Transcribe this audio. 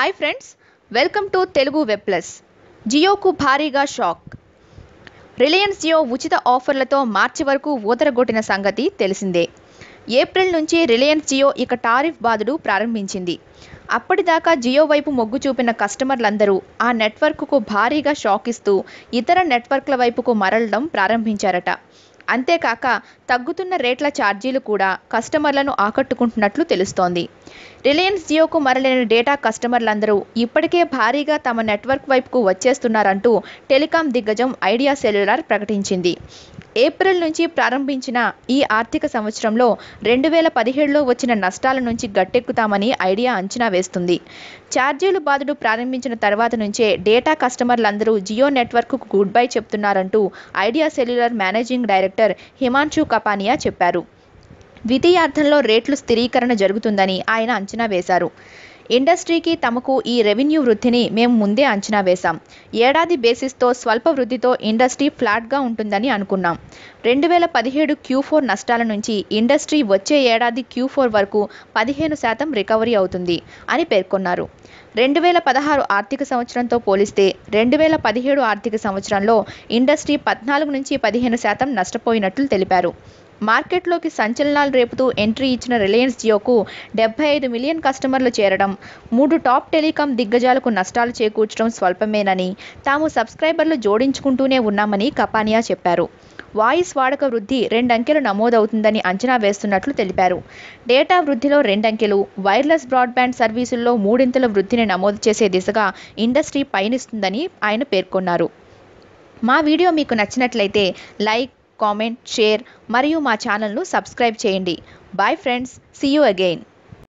Hi friends welcome to Telugu web plus జియోకు భారీగా shock Reliance Jio ఉచిత ఆఫర్లతో మార్చి వరకు ఊదరగొట్టిన సంగతి తెలిసిందే ఏప్రిల్ నుంచి రిలయన్స్ జియో ఇక టారిఫ్ బాధుడు ప్రారంభించింది అప్పటిదాకా జియో వైపు మొగ్గు చూపిన కస్టమర్లందరూ ఆ నెట్వర్క్కు భారీగా షాక్ ఇస్తూ ఇతర నెట్వర్క్ల వైపుకు మరలడం ప్రారంభించారట అంతేకాక తగ్గుతున్న రేట్ల ఛార్జీలు కూడా కస్టమర్లను ఆకట్టుకుంటున్నట్లు తెలుస్తోంది. రిలయన్స్ జియోకు మరలిన డేటా కస్టమర్లందరూ ఇప్పటికే భారీగా తమ నెట్వర్క్ వైపుకు వచ్చేస్తున్నారంటూ టెలికాం దిగ్గజం ఐడియా సెల్యులార్ ప్రకటించింది. ఏప్రిల్ నుంచి ప్రారంభించిన ఈ ఆర్థిక సంవత్సరంలో రెండు వేల పదిహేడులో వచ్చిన నష్టాల నుంచి గట్టెక్కుతామని ఐడియా అంచనా వేస్తుంది. ఛార్జీలు బాధుడు ప్రారంభించిన తర్వాత నుంచే డేటా కస్టమర్లందరూ జియో నెట్వర్క్కు good bye చెప్తున్నారంటూ Idea Cellular managing director Himanshu Kapania చెప్పారు. ద్వితీయార్థంలో రేట్లు స్థిరీకరణ జరుగుతుందని ఆయన అంచనా వేశారు. ఇండస్ట్రీకి తమకు ఈ రెవెన్యూ వృద్ధిని మేము ముందే అంచనా వేశాం. ఏడాది బేసిస్తో స్వల్ప వృద్ధితో ఇండస్ట్రీ ఫ్లాట్గా ఉంటుందని అనుకున్నాం. రెండు వేల పదిహేడు క్యూ ఫోర్ నష్టాల నుంచి ఇండస్ట్రీ వచ్చే ఏడాది క్యూ ఫోర్ వరకు పదిహేను శాతం రికవరీ అవుతుంది అని పేర్కొన్నారు. రెండు వేల పదహారు ఆర్థిక సంవత్సరంతో పోలిస్తే రెండు వేల పదిహేడు ఆర్థిక సంవత్సరంలో ఇండస్ట్రీ పద్నాలుగు నుంచి పదిహేను శాతం నష్టపోయినట్లు తెలిపారు. మార్కెట్లోకి సంచలనాలు రేపుతూ ఎంట్రీ ఇచ్చిన రిలయన్స్ జియోకు డెబ్బై ఐదు మిలియన్ కస్టమర్లు చేరడం మూడు టాప్ టెలికాం దిగ్గజాలకు నష్టాలు చేకూర్చడం స్వల్పమేనని తాము సబ్స్క్రైబర్లు జోడించుకుంటూనే ఉన్నామని కపానియా చెప్పారు. వాయిస్ వాడక వృద్ధి రెండంకెలు నమోదవుతుందని అంచనా వేస్తున్నట్లు తెలిపారు. డేటా వృద్ధిలో రెండంకెలు వైర్లెస్ బ్రాడ్బ్యాండ్ సర్వీసుల్లో మూడింతల వృద్ధిని నమోదు చేసే దిశగా ఇండస్ట్రీ పయనిస్తుందని ఆయన పేర్కొన్నారు. మా వీడియో మీకు నచ్చినట్లయితే లైక్ కామెంట్ షేర్ మరియు మా ఛానల్ను సబ్స్క్రైబ్ చేయండి. Bye friends see you again